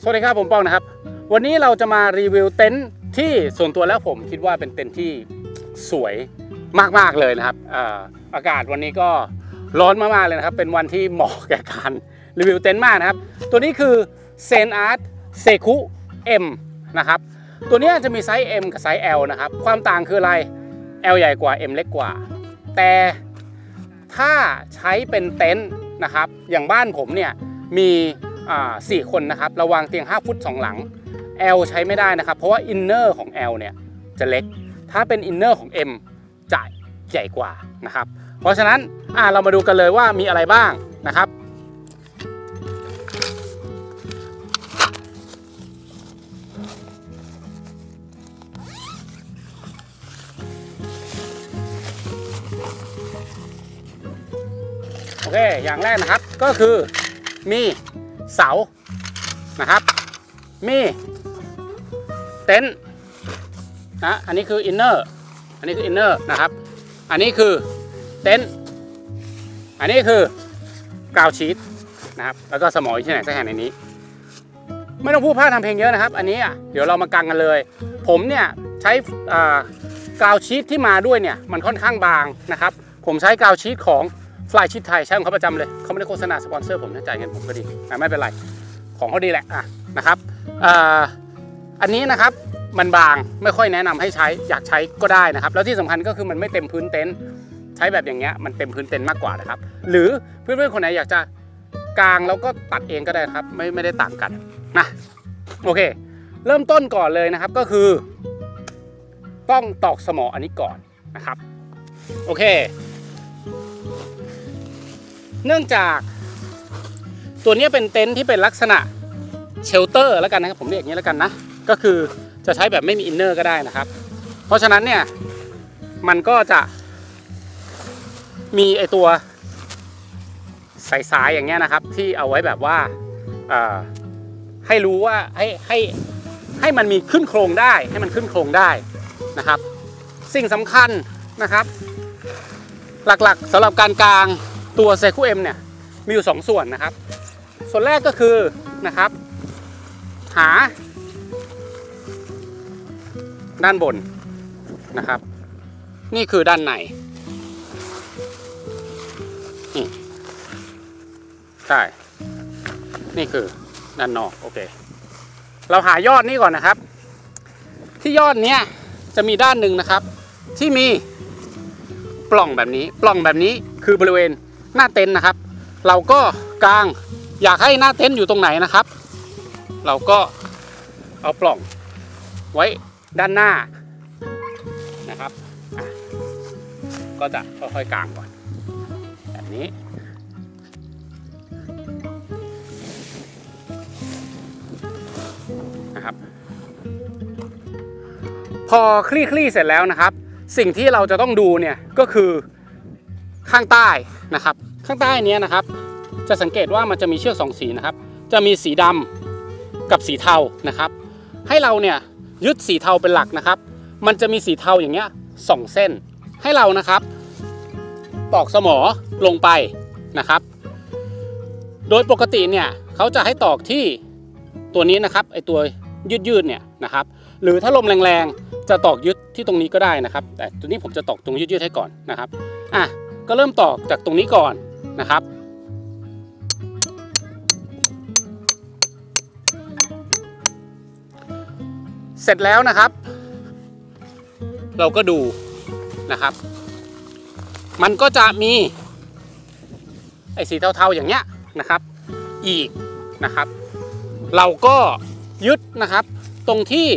สวัสดีครับผมป้องนะครับ วันนี้เราจะมารีวิวเต็นท์ที่ส่วนตัวแล้วผมคิดว่าเป็นเต็นท์ที่สวยมากๆเลยนะครับอากาศวันนี้ก็ร้อนมากๆเลยนะครับ เป็นวันที่เหมาะแก่การรีวิวเต็นท์มากนะครับ ตัวนี้คือเซนอาร์ตเซคุ M นะครับ ตัวนี้จะมี size M กับ size L นะครับ ความต่างคืออะไร L ใหญ่กว่า M เล็กกว่า แต่ถ้าใช้เป็นเต็นท์นะครับ อย่างบ้านผมเนี่ยมี สี่คนนะครับระวางเตียง 5 ฟุต 2 หลัง L ใช้ไม่ได้นะครับ เพราะว่าอินเนอร์ของ L เนี่ยจะเล็ก ถ้าเป็นอินเนอร์ของ M จะใหญ่กว่านะครับ เพราะฉะนั้นเรามาดูกันเลยว่ามีอะไรบ้างนะครับ โอเค อย่างแรกนะครับก็คือมี เสานะครับ มีเต็นท์นะอันนี้คือ inner อันนี้คือ inner นะครับ อันนี้คือเต็นท์อันนี้คือ ground sheet นะครับแล้วก็สมออยู่ที่ไหนสักแห่งในนี้ ไม่ต้องพูดพร่ำทำเพลงเยอะนะครับ อันนี้อะเดี๋ยวเรามากางกันเลย ผมเนี่ยใช้กาวชีตที่มาด้วยเนี่ยมันค่อนข้างบางนะครับ ผมใช้กาวชีตของ ฟลายชิดไทยใช้ของเขาประจำเลยเขาไม่ได้โฆษณาสปอนเซอร์ผมนะจ่ายเงินผมก็ดีอะไม่เป็นไรของเขาดีแหละอะนะครับอ,อันนี้นะครับมันบางไม่ค่อยแนะนำให้ใช้อยากใช้ก็ได้นะครับ แล้วที่สำคัญก็คือมันไม่เต็มพื้นเต็นท์ใช้แบบอย่างเงี้ยมันเต็มพื้นเต็นท์มากกว่านะครับ หรือเพื่อนๆคนไหนอยากจะกางแล้วก็ตัดเองก็ได้ครับไม่ไม่ได้ต่างกันนะโอเค เริ่มต้นก่อนเลยนะครับก็คือ ต้องตอกสมออันนี้ก่อนนะครับ โอเค เนื่องจากตัวนี้เป็นเต็นท์ที่เป็นลักษณะ shelter แล้วกันนะครับผมเรียกอย่างนี้แล้วกันนะ ก็คือจะใช้แบบไม่มี inner ก็ได้นะครับ เพราะฉะนั้นเนี่ยมันก็จะมีไอตัวสายสายอย่างเงี้ยนะครับ ที่เอาไว้แบบว่าให้รู้ว่าให้ให้ให้มันมีขึ้นโครงได้ให้มันขึ้นโครงได้นะครับ สิ่งสำคัญนะครับ หลักๆสำหรับการกลาง ตัวเซคูเอ็มเนี่ยมีอยู่ 2 ส่วนนะครับ ส่วนแรกก็คือนะครับ หา ด้านบนนะครับ นี่คือด้านในนี่ใช่ นี่คือด้านนอกโอเค เราหายอดนี่ก่อนนะครับ ที่ยอดเนี้ยจะมีด้านหนึ่งนะครับ ที่มีปล่องแบบนี้ ปล่องแบบนี้คือบริเวณ หน้าเต็นท์นะครับ เราก็กลางอยากให้หน้าเต็นท์อยู่ตรงไหนนะครับ เราก็เอาปล่องไว้ด้านหน้านะครับ ก็จะค่อยๆกลางก่อน แบบนี้ นะครับ พอคลี่คลี่เสร็จแล้วนะครับ สิ่งที่เราจะต้องดูเนี่ยก็คือข้างใต้นะครับ ข้างใต้นี้นะครับ จะสังเกตว่ามันจะมีเชือกสองสีนะครับ จะมีสีดำกับสีเทานะครับ ให้เราเนี่ยยึดสีเทาเป็นหลักนะครับ มันจะมีสีเทาอย่างเงี้ยสองเส้น ให้เรานะครับ ตอกสมอลงไปนะครับ โดยปกติเนี่ยเขาจะให้ตอกที่ตัวนี้นะครับไอตัวยืดๆเนี่ยนะครับหรือถ้าลมแรงๆ จะตอกยึดที่ตรงนี้ก็ได้นะครับ แต่ตัวนี้ผมจะตอกตรงยืดๆให้ก่อนนะครับอะก็เริ่มตอกจากตรงนี้ก่อน นะครับ เสร็จแล้วนะครับ เราก็ดูนะครับ มันก็จะมีไอ้สีเทาๆอย่างเงี้ยนะครับ อีกนะครับ เราก็ยึดนะครับ ตรงที่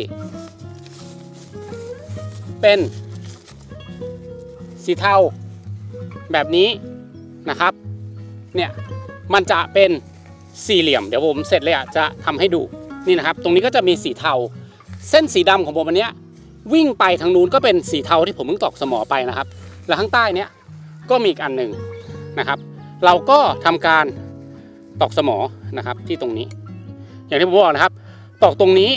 เป็นสีเทาแบบนี้นะครับ เนี่ยมันจะเป็นสี่เหลี่ยมเดี๋ยวผมเสร็จเลยอะจะทำให้ดูนี่นะครับ ตรงนี้ก็จะมีสีเทา เส้นสีดำของผมอันเนี้ยวิ่งไปทางนู้นก็เป็นสีเทาที่ผมเพิ่งตอกสมอไปนะครับ แล้วข้างใต้เนี้ยก็มีอีกอันหนึ่งนะครับ เราก็ทำการตอกสมอนะครับที่ตรงนี้ อย่างที่ผมบอกนะครับ ตอกตรงนี้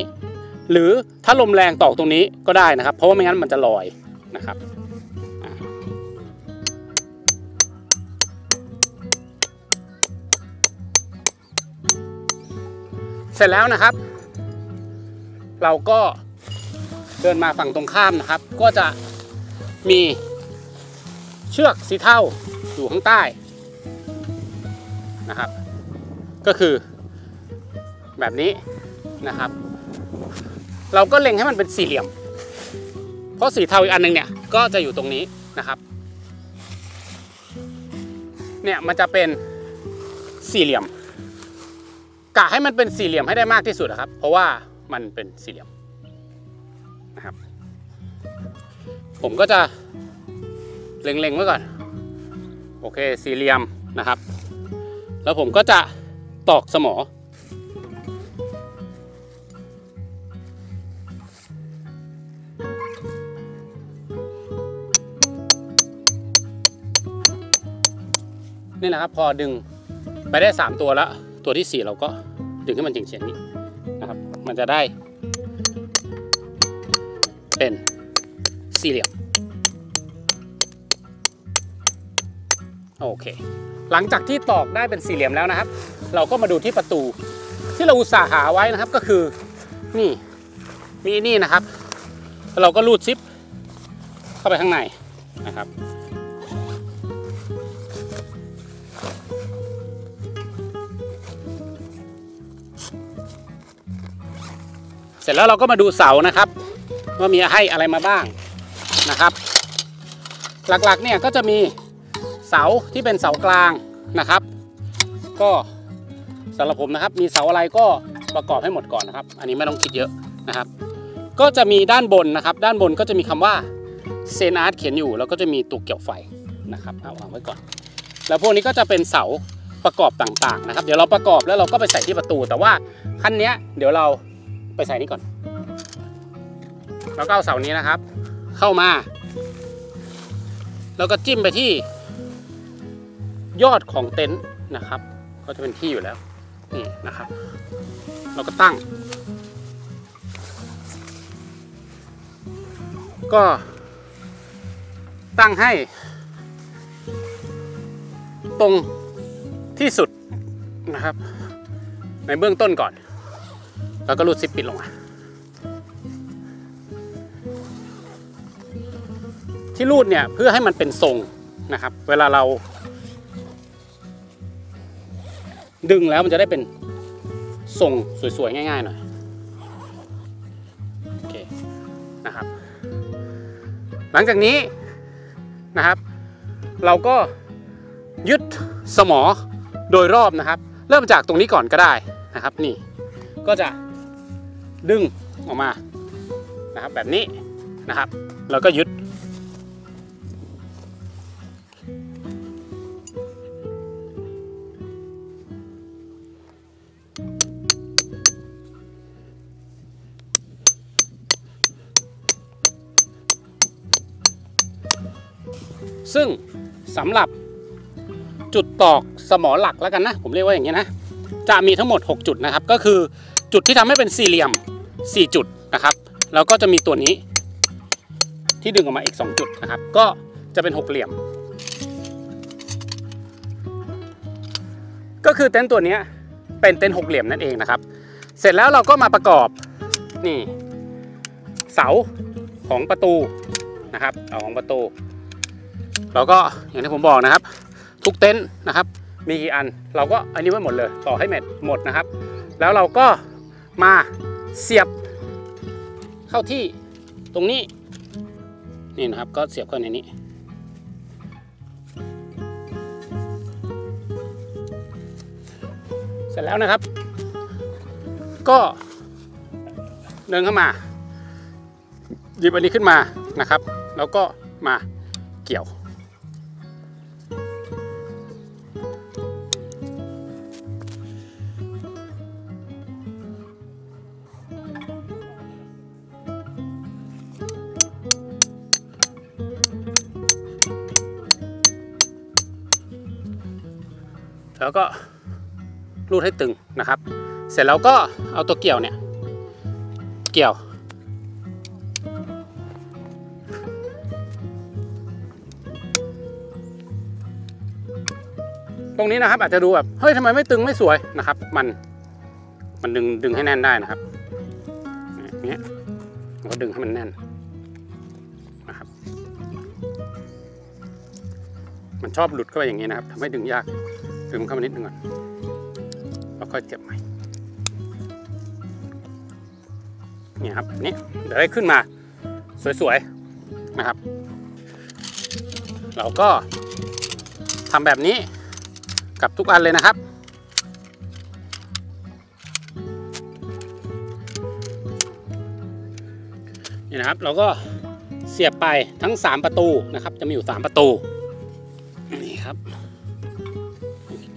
หรือถ้าลมแรงตอกตรงนี้ก็ได้นะครับ เพราะว่าไม่งั้นมันจะลอยนะครับ สร็จแล้วนะครับ เราก็เดินมาฝั่งตรงข้ามนะครับ ก็จะมีเชือกสีเทาอยู่ข้างใต้นะครับ ก็คือแบบนี้นะครับ เราก็เล็งให้มันเป็นสี่เหลี่ยม เพราะสีเทาอีกอันหนึงเนี่ยก็จะอยู่ตรงนี้นะครับ เนี่ยมันจะเป็นสี่เหลี่ยม กะให้มันเป็นสี่เหลี่ยมให้ได้มากที่สุดนะครับ เพราะว่ามันเป็นสี่เหลี่ยมนะครับ ผมก็จะเล็งๆไว้ก่อน โอเคสี่เหลี่ยมนะครับ แล้วผมก็จะตอกสมอ นี่นะครับพอดึงไปได้ 3 ตัวแล้ว ตัวที่ 4 เราก็ดึงให้มันเฉียงๆนี้นะครับ มันจะได้ เป็นสี่เหลี่ยมโอเค หลังจากที่ตอกได้เป็นสี่เหลี่ยมแล้วนะครับ เราก็มาดูที่ประตูที่เราอุตส่าห์หาไว้นะครับก็คือนี่มีนี่นะครับ เราก็รูดซิปเข้าไปข้างในนะครับ ร็จแล้วเราก็มาดูเสานะครับ ว่ามีให้อะไรมาบ้างนะครับ หลักๆเนี่ยก็จะมีเสาที่เป็นเสากลางนะครับ ก็สำหรับผมนะครับ มีเสาอะไรก็ประกอบให้หมดก่อนนะครับ อันนี้ไม่ต้องคิดเยอะนะครับ ก็จะมีด้านบนนะครับ ด้านบนก็จะมีคำว่าเซนอาร์ตเขียนอยู่ แล้วก็จะมีตัวเกี่ยวไฟนะครับเอาวางไว้ก่อน แล้วพวกนี้ก็จะเป็นเสาประกอบต่างๆนะครับ เดี๋ยวเราประกอบแล้วเราก็ไปใส่ที่ประตู แต่ว่าคันเนี้ยเดี๋ยวเรา ไปใส่นี่ก่อน แล้วก็เอาเสานี้นะครับ เข้ามา แล้วก็จิ้มไปที่ยอดของเต็นท์นะครับ ก็จะเป็นที่อยู่แล้ว นี่นะครับ เราก็ตั้ง ก็ตั้งให้ ตรงที่สุดนะครับ ในเบื้องต้นก่อน แล้วก็รูดซิปปิดลงมา ที่รูดเนี่ยเพื่อให้มันเป็นทรงนะครับ เวลาเรา ดึงแล้วมันจะได้เป็นทรงสวยๆ ง่ายๆหน่อยโอเคนะครับ หลังจากนี้นะครับ เราก็ยึดสมอโดยรอบนะครับ เริ่มจากตรงนี้ก่อนก็ได้นะครับ นี่ก็จะ ดึงออกมานะครับแบบนี้นะครับ แล้วก็ยึด ซึ่งสำหรับจุดตอกสมอหลักแล้วกันนะ ผมเรียกว่าอย่างนี้นะ จะมีทั้งหมด 6 จุดนะครับ ก็คือจุดที่ทำให้เป็นสี่เหลี่ยม 4 จุดนะครับ แล้วก็จะมีตัวนี้ที่ดึงออกมาอีก 2 จุดนะครับ ก็จะเป็นหกเหลี่ยม ก็คือเต็นท์ตัวนี้เป็นเต็นท์หกเหลี่ยมนั่นเองนะครับ เสร็จแล้วเราก็มาประกอบนี่เสาของประตูนะครับเสาของประตู เราก็อย่างที่ผมบอกนะครับ ทุกเต็นท์นะครับ มีกี่อันเราก็อันนี้ไว้หมดเลย ต่อให้เม็ดหมดนะครับ แล้วเราก็มา เสียบเข้าที่ตรงนี้นี่นะครับก็เสียบเข้าในนี้ เสร็จแล้วนะครับ ก็เดินเข้ามาหยิบอันนี้ขึ้นมานะครับ แล้วก็มาเกี่ยว แล้วก็รูดให้ตึงนะครับ เสร็จแล้วก็เอาตัวเกี่ยวเนี่ย เกี่ยว ตรงนี้นะครับอาจจะดูแบบเฮ้ยทำไมไม่ตึงไม่สวยนะครับ มันมันดึงดึงให้แน่นได้นะครับอย่างเงี้ยมันก็ดึงให้มันแน่นนะครับ มันชอบหลุดเข้าไปอย่างนี้นะครับทำให้ดึงยาก ดึงเข้ามานิดนึงก่อนแล้วค่อยเจ็บใหม่เนี่ยครับนี้เดี๋ยวได้ขึ้นมาสวยๆนะครับ เราก็ทำแบบนี้กับทุกอันเลยนะครับนี่นะครับเราก็เสียบไปทั้ง 3 ประตูนะครับ จะมีอยู่ 3 ประตูนี่ครับ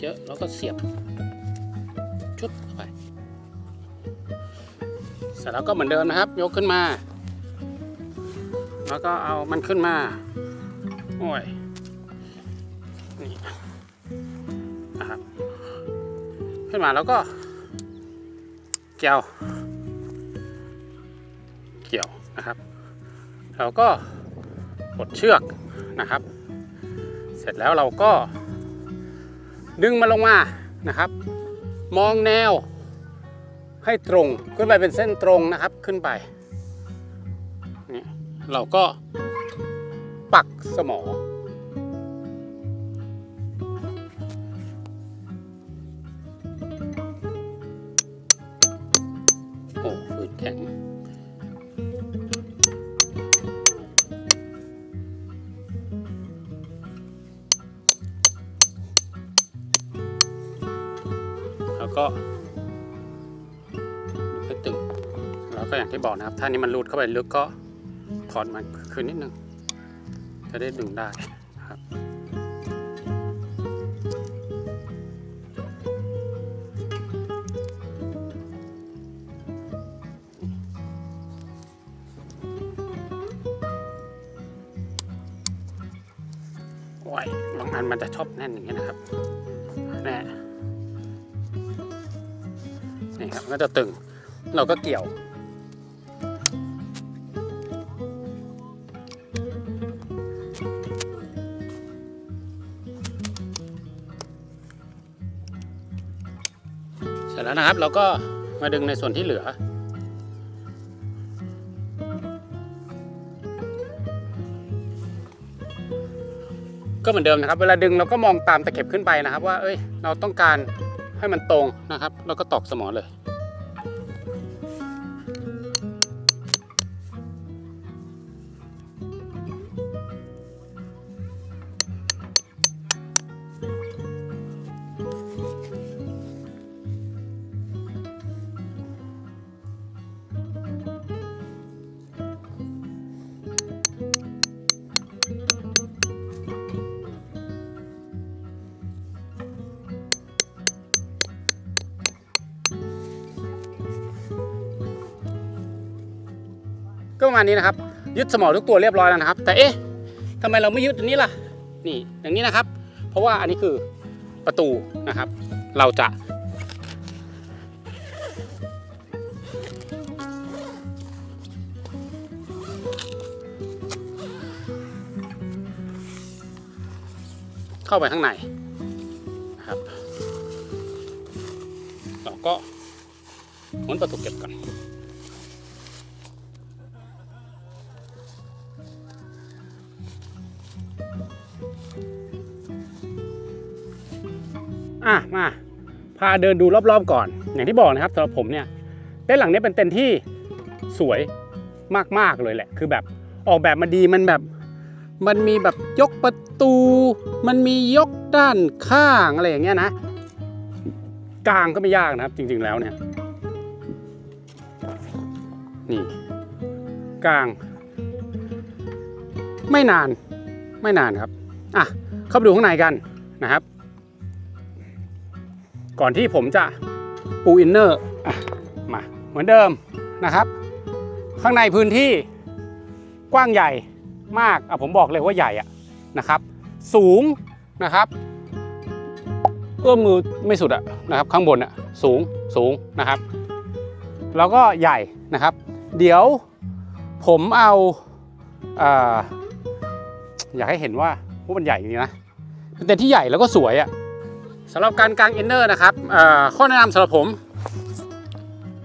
เยอะแล้วก็เสียบชุดเข้าไปเสร็จแล้วก็เหมือนเดิมนะครับ ยกขึ้นมา แล้วก็เอามันขึ้นมาโอ้ยนี่นะครับขึ้นมาแล้วก็ เกี่ยว เกี่ยวนะครับเราก็ปลดเชือกนะครับ เสร็จแล้วเราก็ ดึงมันลงมานะครับ มองแนว ให้ตรงขึ้นไปเป็นเส้นตรงนะครับขึ้นไปนี่เราก็ปักสมอง ก็ให้ตึงแล้วก็อย่างที่บอกนะครับ ถ้านี้มันรูดเข้าไปลึกก็ถอดมันคืนนิดนึง จะได้ดึงได้ ครับนก็จะตึง เราก็เกี่ยว เสร็จแล้วนะครับเราก็มาดึงในส่วนที่เหลือก็เหมือนเดิมนะครับ เวลาดึงเราก็มองตามตะเข็บขึ้นไปนะครับ ว่า เอ้ย เราต้องการให้มันตรงนะครับ แล้วก็ตอกสมอเลย ประมาณนี้นะครับ ยึดสมอทุกตัวเรียบร้อยแล้วนะครับ แต่เอ๊ะทำไมเราไม่ยึดอันนี้ล่ะ นี่อย่างนี้นะครับ เพราะว่าอันนี้คือประตูนะครับ เราจะ เข้าไปข้างในนะครับเราก็หมุนประตูเก็บก่อน เดินดูรอบๆก่อน อย่างที่บอกนะครับสำหรับผมเนี่ยเต็นท์หลังนี้เป็นเต็นท์ที่สวยมากๆเลยแหละ คือแบบออกแบบมาดีมันแบบมันมีแบบยกประตู มันมียกด้านข้างอะไรอย่างเงี้ยนะกลางก็ไม่ยากนะครับ จริง ๆแล้วเนี่ยนี่กลาง ไม่นานไม่นานครับอะเข้าไปดูข้างในกันนะครับ ก่อนที่ผมจะปูอินเนอร์มาเหมือนเดิมนะครับ ข้างในพื้นที่กว้างใหญ่มากอะผมบอกเลยว่าใหญ่อะนะครับ สูงนะครับเอื้อมมือไม่สุดอะนะครับ ข้างบนอะสูงสูงนะครับ แล้วก็ใหญ่นะครับ เดี๋ยวผมเอาอาอยากให้เห็นว่าว่ามันใหญ่จริงนะเต็นท์ที่ใหญ่แล้วก็สวยอะ สำหรับการกาง inner นะครับข้อแนะนำสำหรับผม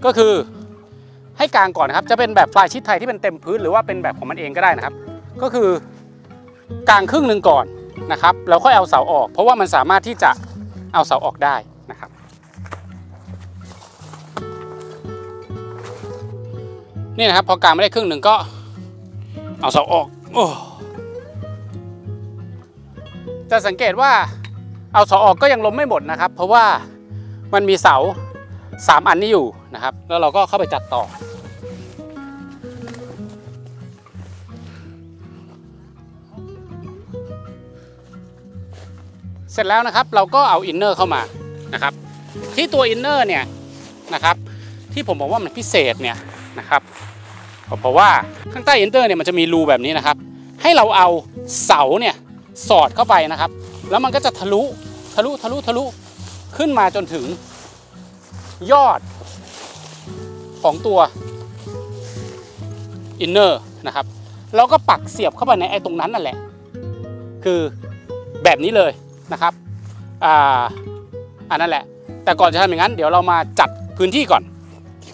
ก็คือให้กางก่อนนะครับ จะเป็นแบบปลายชิดไทยที่เป็นเต็มพื้นหรือว่าเป็นแบบของมันเองก็ได้นะครับ ก็คือกางครึ่งหนึ่งก่อนนะครับแล้วค่อยเอาเสาออก เพราะว่ามันสามารถที่จะเอาเสาออกได้นะครับนี่นะครับพอกางไม่ได้ครึ่งหนึ่งก็เอาเสาออกโอ้จะสังเกตว่า เอาเสาออกก็ยังล้มไม่หมดนะครับ เพราะว่ามันมีเสาสามอันนี้อยู่นะครับ แล้วเราก็เข้าไปจัดต่อ เสร็จแล้วนะครับเราก็เอา inner เข้ามานะครับ ที่ตัว inner เนี่ยนะครับ ที่ผมบอกว่ามันพิเศษเนี่ยนะครับเพราะว่าข้างใต้ inner เนี่ยมันจะมีรูแบบนี้นะครับ ให้เราเอาเสาเนี่ยสอดเข้าไปนะครับ แล้วมันก็จะทะลุทะลุทะลุทะลุขึ้นมาจนถึงยอดของตัวอินเนอร์นะครับเราก็ปักเสียบเข้าไปในไอ้ตรงนั้นนั่นแหละ คือแบบนี้เลยนะครับอ่าอันนั้นแหละ แต่ก่อนจะทำอย่างนั้น เดี๋ยวเรามาจัดพื้นที่ก่อน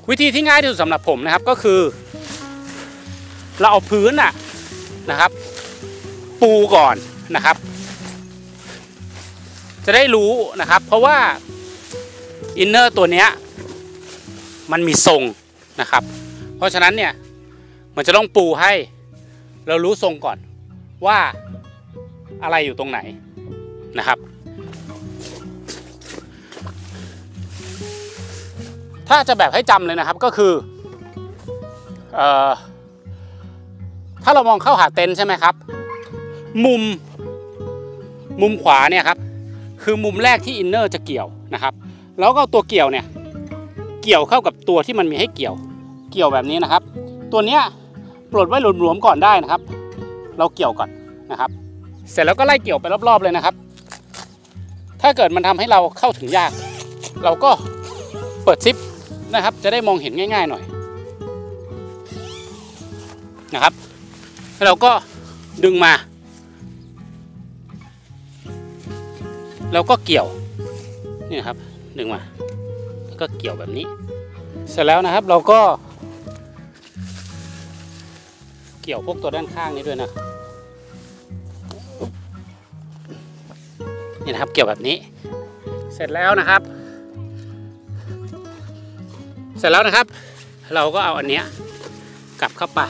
วิธีที่ง่ายที่สุดสำหรับผมนะครับก็คือ เราเอาพื้นน่ะนะครับ ปูก่อนนะครับ จะได้รู้นะครับ เพราะว่าอินเนอร์ตัวเนี้ยมันมีทรงนะครับ เพราะฉะนั้นเนี่ยมันจะต้องปูให้เรารู้ทรงก่อนว่าอะไรอยู่ตรงไหนนะครับ ถ้าจะแบบให้จำเลยนะครับก็คือออถ้าเรามองเข้าหาเต็นท์ใช่ไหมครับ มุมมุมขวาเนี่ยครับ คือมุมแรกที่อินเนอร์จะเกี่ยวนะครับ แล้วก็ตัวเกี่ยวเนี่ยเกี่ยวเข้ากับตัวที่มันมีให้เกี่ยว เกี่ยวแบบนี้นะครับ ตัวเนี้ยปลดไว้หลวมๆก่อนได้นะครับ เราเกี่ยวก่อนนะครับ เสร็จแล้วก็ไล่เกี่ยวไปรอบๆเลยนะครับ ถ้าเกิดมันทำให้เราเข้าถึงยาก เราก็เปิดซิปนะครับ จะได้มองเห็นง่าย ๆหน่อยนะครับแล้วเราก็ดึงมา แล้วก็เกี่ยวนี่ครับดึงมาแล้วก็เกี่ยวแบบนี้ เสร็จแล้วนะครับเราก็ เกี่ยวพวกตัวด้านข้างนี้ด้วยนะนี่นะครับเกี่ยวแบบนี้ เสร็จแล้วนะครับ เสร็จแล้วนะครับ เราก็เอาอันเนี้ยกลับเข้าไป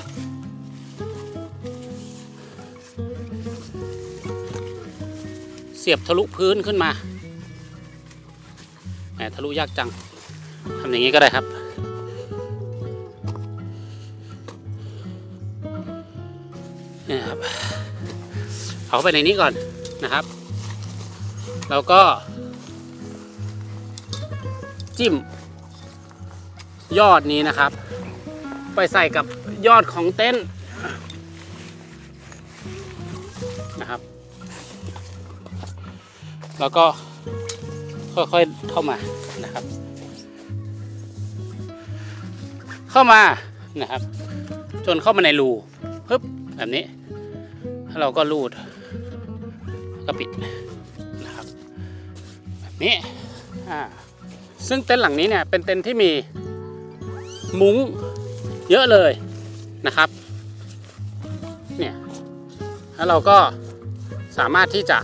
สียบทะลุพื้นขึ้นมาแหมทะลุยากจังทำอย่างนี้ก็ได้ครับนี่ครับเอาเข้าไปในนี้ก่อนนะครับ แล้วก็ จิ้ม ยอดนี้นะครับ ไปใส่กับยอดของเต็นท์ แล้วก็ค่อยๆเข้ามานะครับ เข้ามานะครับ จนเข้ามาในรูปึ๊บแบบนี้แล้วเราก็รูดก็ปิดนะครับแบบนี้อ่าซึ่งเต็นท์หลังนี้เนี่ยเป็นเต็นท์ที่มีมุ้งเยอะเลยนะครับเนี่ยแล้วเราก็สามารถที่จะ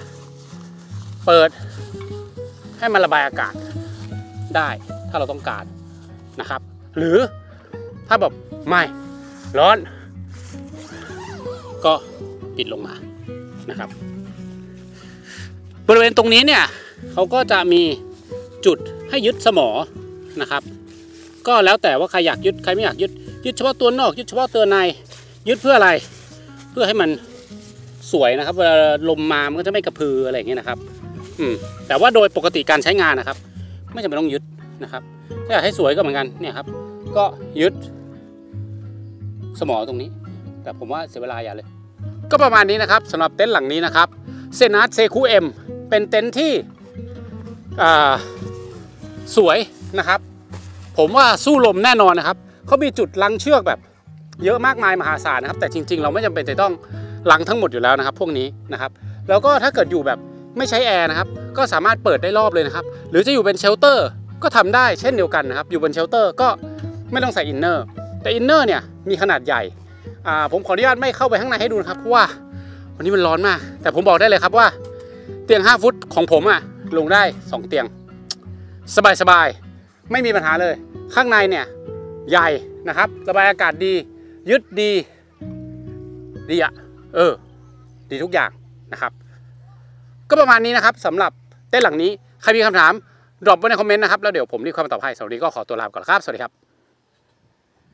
เปิดให้มันระบายอากาศได้ถ้าเราต้องการนะครับ หรือถ้าแบบไม่ร้อน ก็ปิดลงมานะครับ บริเวณตรงนี้เนี่ยเขาก็จะมีจุดให้ยึดสมอนะครับ ก็แล้วแต่ว่าใครอยากยึดใครไม่อยากยึดยึดเฉพาะตัวนอกยึดเฉพาะตัวในยึดเพื่ออะไร เพื่อให้มันสวยนะครับเวลาลมมามันก็จะไม่กระพืออะไรอย่างเงี้ยนะครับ อืมแต่ว่าโดยปกติการใช้งานนะครับ ไม่จำเป็นต้องยึดนะครับถ้าอยากให้สวยก็เหมือนกันเนี่ยครับ ก็ยึด สมอตรงนี้ แต่ผมว่าเสียเวลาอย่าเลย ก็ประมาณนี้นะครับสำหรับเต็นท์หลังนี้นะครับ Zane Arts Zeku-M เป็นเต็นท์ที่สวยนะครับ ผมว่าสู้ลมแน่นอนนะครับเขามีจุดรั้งเชือกแบบ เยอะมากมายมหาศาลนะครับ แต่จริง ๆ เราไม่จำเป็นจะต้องรั้งทั้งหมดอยู่แล้วนะครับ พวกนี้นะครับ แล้วก็ถ้าเกิดอยู่แบบ ไม่ใช้แอร์นะครับ ก็สามารถเปิดได้รอบเลยนะครับ หรือจะอยู่เป็น shelter ก็ทำได้เช่นเดียวกันนะครับ อยู่แบบ shelter ก็ไม่ต้องใส่ inner แต่ inner เนี่ยมีขนาดใหญ่ผมขออนุญาตไม่เข้าไปข้างในให้ดูนะครับเพราะว่าวันนี้มันร้อนมาก แต่ผมบอกได้เลยครับว่า เตียง 5 ฟุตของผมอะลงได้ 2 เตียง สบายๆ ไม่มีปัญหาเลย ข้างในเนี่ยใหญ่นะครับ ระบายอากาศดี ยึดดี ดีอะเออ ดีทุกอย่างนะครับ ก็ประมาณนี้นะครับสำหรับเต้นหลังนี้ ใครมีคำถามดรอปไว้ในคอมเมนต์นะครับ แล้วเดี๋ยวผมรีบเข้ามาตอบให้สำหรับวันนี้ก็ขอตัวลาไปก่อนครับ สวัสดีครับ